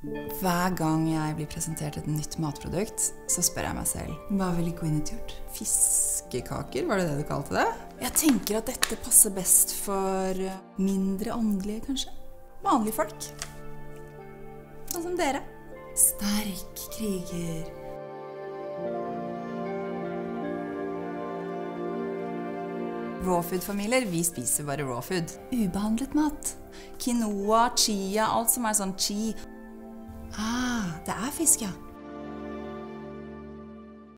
Hver gang jeg blir presentert et nytt matprodukt, så spør jeg meg selv hva ville Gwyneth gjort? Fiskekaker, var det det du kalte det? Jeg tenker at dette passer best for mindre åndelige, kanskje. Vanlige folk. Sånn som dere. Sterk kriger. Rawfood-familier, vi spiser bare rawfood. Ubehandlet mat. Quinoa, chia, alt som er sånn chi. Det er fisk, ja.